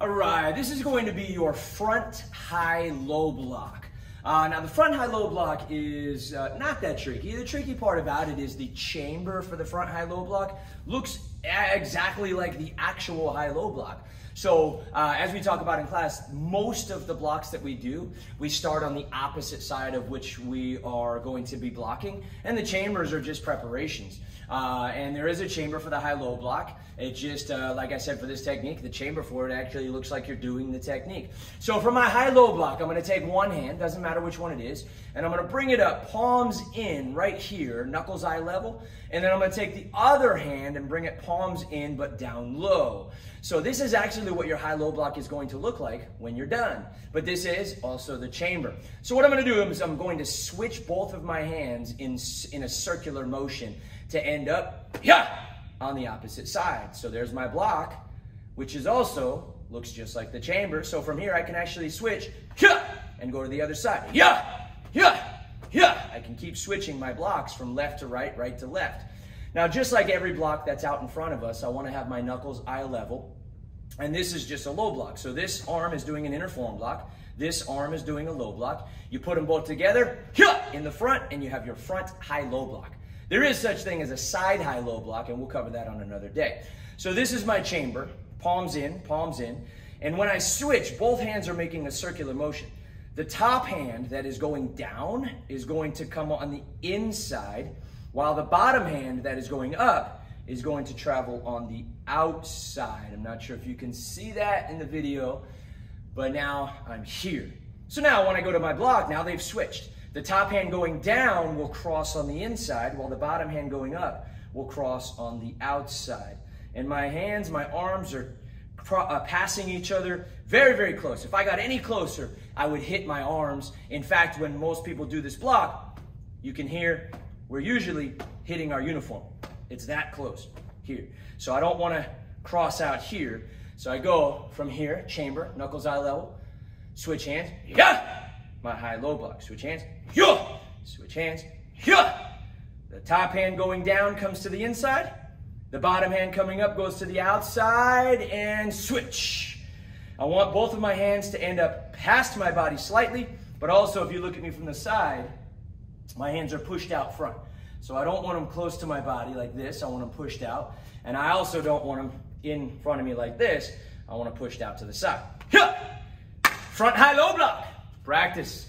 All right, this is going to be your front high-low block. Uh, now the front high-low block is uh, not that tricky. The tricky part about it is the chamber for the front high-low block looks exactly like the actual high-low block. So uh, as we talk about in class, most of the blocks that we do, we start on the opposite side of which we are going to be blocking, and the chambers are just preparations. Uh, and there is a chamber for the high-low block. It just, uh, like I said, for this technique, the chamber for it actually looks like you're doing the technique. So for my high-low block, I'm gonna take one hand, doesn't matter which one it is, and I'm gonna bring it up, palms in right here, knuckles eye level, and then I'm gonna take the other hand and bring it palms in but down low. So this is actually what your high-low block is going to look like when you're done. But this is also the chamber. So what I'm gonna do is I'm going to switch both of my hands in, in a circular motion to end up, yeah, on the opposite side. So there's my block, which is also, looks just like the chamber. So from here, I can actually switch, yeah, and go to the other side. Yeah, yeah, yeah. I can keep switching my blocks from left to right, right to left. Now, just like every block that's out in front of us, I want to have my knuckles eye level. And this is just a low block. So this arm is doing an inner forearm block. This arm is doing a low block. You put them both together in the front, and you have your front high-low block. There is such thing as a side high-low block, and we'll cover that on another day. So this is my chamber, palms in, palms in. And when I switch, both hands are making a circular motion. The top hand that is going down is going to come on the inside, while the bottom hand that is going up is going to travel on the outside. I'm not sure if you can see that in the video, but now I'm here. So now when I go to my block, now they've switched. The top hand going down will cross on the inside, while the bottom hand going up will cross on the outside. And my hands, my arms are uh, passing each other very, very close. If I got any closer, I would hit my arms. In fact, when most people do this block, you can hear we're usually hitting our uniform. It's that close here. So I don't want to cross out here. So I go from here, chamber, knuckles eye level, switch hands, yeah, my high-low block. Switch hands, yeah. Switch hands, yeah. The top hand going down comes to the inside. The bottom hand coming up goes to the outside and switch. I want both of my hands to end up past my body slightly, but also if you look at me from the side, my hands are pushed out front. So I don't want them close to my body like this. I want them pushed out. And I also don't want them in front of me like this. I want them pushed out to the side. Front high-low block. Practice.